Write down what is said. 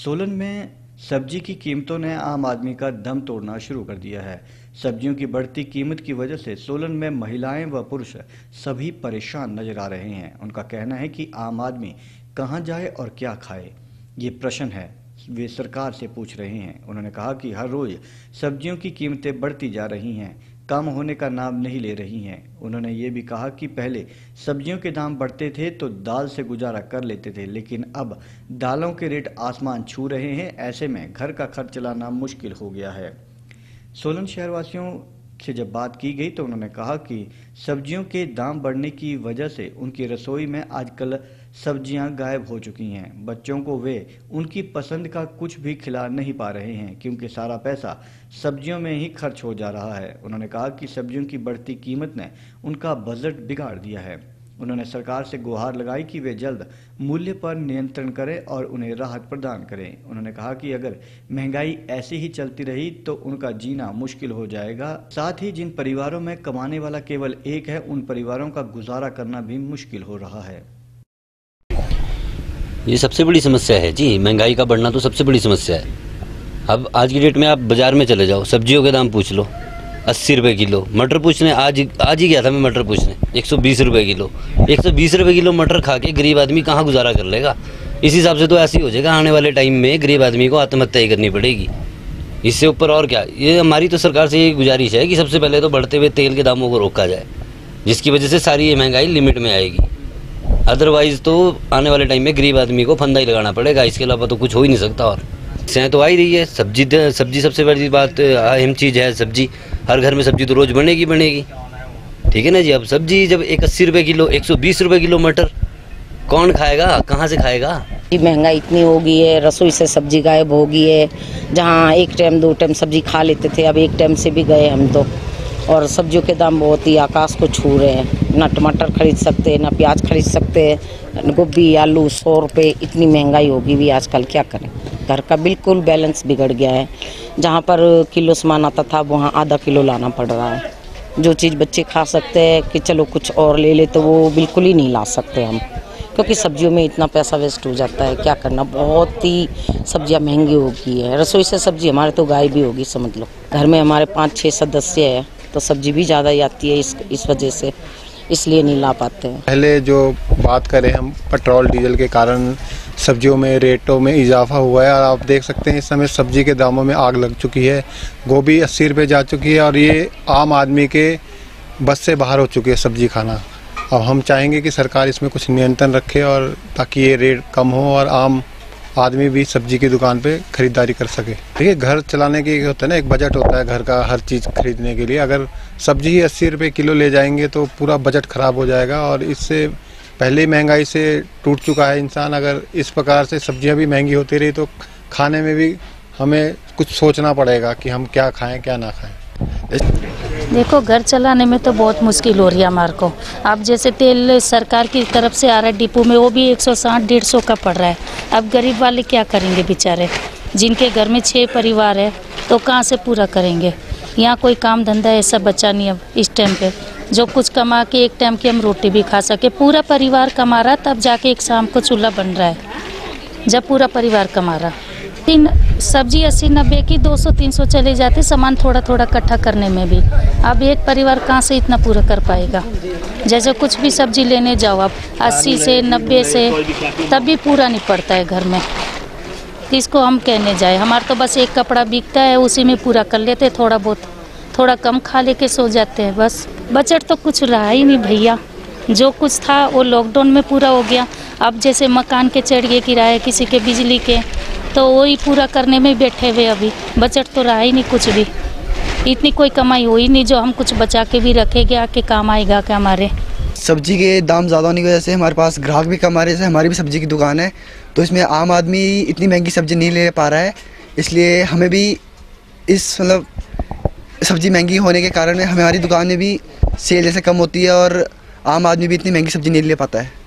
सोलन में सब्ज़ी की कीमतों ने आम आदमी का दम तोड़ना शुरू कर दिया है। सब्जियों की बढ़ती कीमत की वजह से सोलन में महिलाएँ व पुरुष सभी परेशान नज़र आ रहे हैं। उनका कहना है कि आम आदमी कहाँ जाए और क्या खाए, ये प्रश्न है, वे सरकार से पूछ रहे हैं। उन्होंने कहा कि हर रोज सब्जियों की कीमतें बढ़ती जा रही हैं। कम होने का नाम नहीं ले रही हैं। उन्होंने ये भी कहा कि पहले सब्जियों के दाम बढ़ते थे तो दाल से गुजारा कर लेते थे, लेकिन अब दालों के रेट आसमान छू रहे हैं, ऐसे में घर का खर्च चलाना मुश्किल हो गया है। सोलन शहरवासियों से जब बात की गई तो उन्होंने कहा कि सब्जियों के दाम बढ़ने की वजह से उनकी रसोई में आजकल सब्ज़ियाँ गायब हो चुकी हैं। बच्चों को वे उनकी पसंद का कुछ भी खिला नहीं पा रहे हैं, क्योंकि सारा पैसा सब्जियों में ही खर्च हो जा रहा है। उन्होंने कहा कि सब्जियों की बढ़ती कीमत ने उनका बजट बिगाड़ दिया है। उन्होंने सरकार से गुहार लगाई कि वे जल्द मूल्य पर नियंत्रण करें और उन्हें राहत प्रदान करें। उन्होंने कहा कि अगर महँगाई ऐसी ही चलती रही तो उनका जीना मुश्किल हो जाएगा। साथ ही जिन परिवारों में कमाने वाला केवल एक है, उन परिवारों का गुजारा करना भी मुश्किल हो रहा है। ये सबसे बड़ी समस्या है। जी, महँगाई का बढ़ना तो सबसे बड़ी समस्या है। अब आज की डेट में आप बाज़ार में चले जाओ, सब्जियों के दाम पूछ लो, अस्सी रुपये किलो, मटर पूछने, आज आज ही गया था मैं मटर पूछने, एक सौ बीस रुपये किलो। एक सौ बीस रुपये किलो मटर खा के गरीब आदमी कहाँ गुजारा कर लेगा? इस हिसाब से तो ऐसे ही हो जाएगा, आने वाले टाइम में गरीब आदमी को आत्महत्या ही करनी पड़ेगी। इससे ऊपर और क्या? ये हमारी तो सरकार से ये गुजारिश है कि सबसे पहले तो बढ़ते हुए तेल के दामों को रोका जाए, जिसकी वजह से सारी ये महँगाई लिमिट में आएगी। अदरवाइज़ तो आने वाले टाइम में गरीब आदमी को फंदा ही लगाना पड़ेगा, इसके अलावा तो कुछ हो ही नहीं सकता और। से तो आ ही रही है, सब्ज़ी सब्ज़ी सबसे बड़ी बात अहम चीज़ है सब्ज़ी। हर घर में सब्ज़ी तो रोज़ बनेगी बनेगी। ठीक है ना जी? अब सब्ज़ी जब एक अस्सी रुपये किलो, एक सौ बीस रुपये किलो मटर, कौन खाएगा? कहाँ से खाएगा? महँगाई इतनी हो गई है, रसोई से सब्ज़ी गायब हो गई है। जहाँ एक टाइम दो टाइम सब्ज़ी खा लेते थे, अब एक टाइम से भी गए हम तो। और सब्जियों के दाम बहुत ही आकाश को छू रहे हैं। ना टमाटर खरीद सकते, ना प्याज खरीद सकते गोभी, आलू, सौ रुपये इतनी महँगाई होगी भी आजकल क्या करें? घर का बिल्कुल बैलेंस बिगड़ गया है। जहाँ पर किलो सामान आता था, वहाँ आधा किलो लाना पड़ रहा है। जो चीज़ बच्चे खा सकते हैं कि चलो कुछ और ले ले तो वो बिल्कुल ही नहीं ला सकते हम। क्योंकि सब्जियों में इतना पैसा वेस्ट हो जाता है, क्या करना? बहुत ही सब्ज़ियाँ महँगी हो गई है। रसोई से सब्ज़ी, हमारे तो गाय भी होगी, समझ लो। घर में हमारे पाँच छः सदस्य है तो सब्ज़ी भी ज़्यादा ही आती है इस इस वजह से। इसलिए नहीं ला पाते हैं। पहले जो बात करें हम पेट्रोल, डीजल के कारण सब्जियों में रेटों में इजाफा हुआ है और आप देख सकते हैं इस समय सब्ज़ी के दामों में आग लग चुकी है। गोभी अस्सी रुपये जा चुकी है और ये आम आदमी के बस से बाहर हो चुकी है सब्ज़ी खाना। अब हम चाहेंगे कि सरकार इसमें कुछ नियंत्रण रखे और ताकि ये रेट कम हो और आम आदमी भी सब्ज़ी की दुकान पे खरीदारी कर सके। देखिए, घर चलाने की होता है ना, एक बजट होता है घर का हर चीज़ खरीदने के लिए। अगर सब्ज़ी ही अस्सी रुपये किलो ले जाएँगे तो पूरा बजट ख़राब हो जाएगा और इससे पहले महँगाई से टूट चुका है इंसान। अगर इस प्रकार से सब्ज़ियाँ भी महँगी होती रही तो खाने में भी हमें कुछ सोचना पड़ेगा कि हम क्या खाएँ, क्या ना खाएँ। देखो, घर चलाने में तो बहुत मुश्किल हो रही है हमारे को। अब जैसे तेल सरकार की तरफ़ से आ रहा है, डिपो में, वो भी एक सौ साठ, डेढ़ सौ का पड़ रहा है। अब गरीब वाले क्या करेंगे बेचारे? जिनके घर में छः परिवार है तो कहाँ से पूरा करेंगे? यहाँ कोई काम धंधा ऐसा बचा नहीं अब, इस टाइम पे। जो कुछ कमा के, एक टाइम की हम रोटी भी खा सके। पूरा परिवार कमा रहा, तब जाके एक शाम को चूल्हा बन रहा है। जब पूरा परिवार कमा रहा। तीन सब्ज़ी अस्सी नब्बे की 200-300 चले जाते, सामान थोड़ा थोड़ा इकट्ठा करने में भी। अब एक परिवार कहाँ से इतना पूरा कर पाएगा? जैसे कुछ भी सब्ज़ी लेने जाओ आप 80 से 90 से, तब भी पूरा नहीं पड़ता है घर में। किसको हम कहने जाए, हमारा तो बस एक कपड़ा बिकता है, उसी में पूरा कर लेते थोड़ा बहुत। थोड़ा कम खा लेके सो जाते हैं बस। बजट तो कुछ रहा ही नहीं भैया। जो कुछ था वो लॉकडाउन में पूरा हो गया। अब जैसे मकान के चढ़ गए किराए, किसी के बिजली के तो वही पूरा करने में बैठे हुए अभी। बजट तो रहा ही नहीं कुछ भी। इतनी कोई कमाई हुई नहीं जो हम कुछ बचा के भी रखेंगे, आके काम आएगा क्या हमारे? सब्ज़ी के दाम ज़्यादा होने की वजह से हमारे पास ग्राहक भी कम आ रहे हैं हमारी भी सब्ज़ी की दुकान है। तो इसमें आम आदमी इतनी महँगी सब्ज़ी नहीं ले पा रहा है। इसलिए हमें भी इस मतलब सब्ज़ी महँगी होने के कारण हमारी दुकान में भी सेल जैसे कम होती है और आम आदमी भी इतनी महँगी सब्ज़ी नहीं ले पाता है।